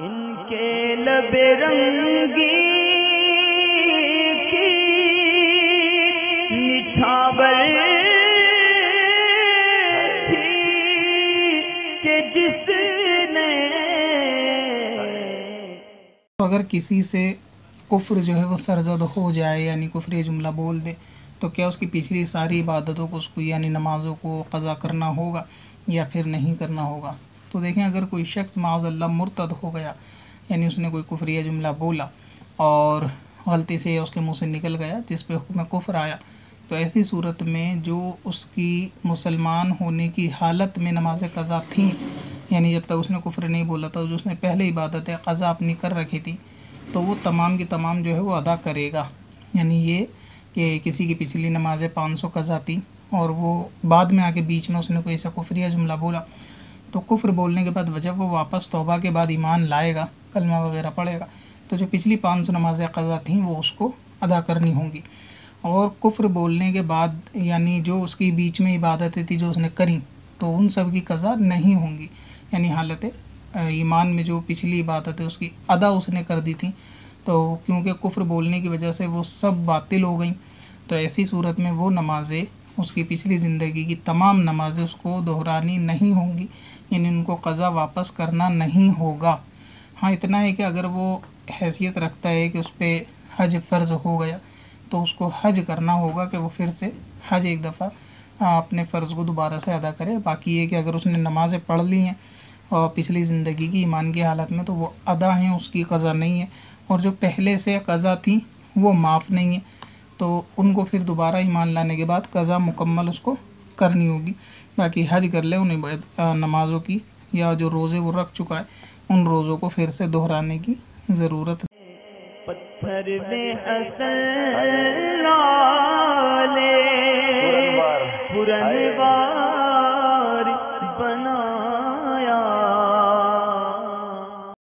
इनके लबे रंगी जिसने अगर किसी से कुफ्र जो है वो सरजद हो जाए, यानी कुफ्र ये जुमला बोल दे तो क्या उसकी पिछली सारी इबादतों को, उसको यानी नमाज़ों को कज़ा करना होगा या फिर नहीं करना होगा? तो देखें, अगर कोई शख्स माजल्ला मुर्तद हो गया, यानी उसने कोई कुफरिया जुमला बोला और गलती से उसके मुँह से निकल गया, जिस पे हुक्म कुफ्र आया तो ऐसी सूरत में जो उसकी मुसलमान होने की हालत में नमाज़ कज़ा थी, यानी जब तक उसने कुफर नहीं बोला था, जो उसने पहले इबादत कज़ा अपनी कर रखी थी तो वो तमाम की तमाम जो है वो अदा करेगा। यानी ये कि किसी की पिछली नमाज़ें पाँच सौ कज़ा थी और वो बाद में आके बीच में उसने कोई ऐसा कुफरिया जुमला बोला तो कुफ्र बोलने के बाद वजह वो वापस तौबा के बाद ईमान लाएगा, कलमा वगैरह पढ़ेगा। तो जो पिछली पाँच सौ नमाज़ें कज़ा थी, वो उसको अदा करनी होंगी। और कुफ्र बोलने के बाद, यानी जो उसकी बीच में इबादतें थी जो उसने करी तो उन सब की कज़ा नहीं होंगी। यानी हालत ईमान में जो पिछली इबादत है उसकी अदा उसने कर दी थी तो क्योंकि कुफ्र बोलने की वजह से वो सब बातिल हो गई तो ऐसी सूरत में वो नमाज़ें, उसकी पिछली ज़िंदगी की तमाम नमाज़ें उसको दोहरानी नहीं होंगी। यानी उनको कज़ा वापस करना नहीं होगा। हाँ इतना है कि अगर वो हैसियत रखता है कि उस पर हज फ़र्ज़ हो गया तो उसको हज करना होगा कि वो फिर से हज एक दफ़ा अपने फ़र्ज़ को दोबारा से अदा करे। बाकी ये कि अगर उसने नमाज़ें पढ़ ली हैं और पिछली ज़िंदगी की ईमान की हालत में तो वो अदा हैं, उसकी कज़ा नहीं है। और जो पहले से कज़ा थी, वो माफ़ नहीं है। तो उनको फिर दोबारा ईमान लाने के बाद कज़ा मुकम्मल उसको करनी होगी। बाकी हज कर ले उन्हें नमाज़ों की या जो रोज़े वो रख चुका है उन रोज़ों को फिर से दोहराने की ज़रूरत पत्थर में असल लाले पुरनवार।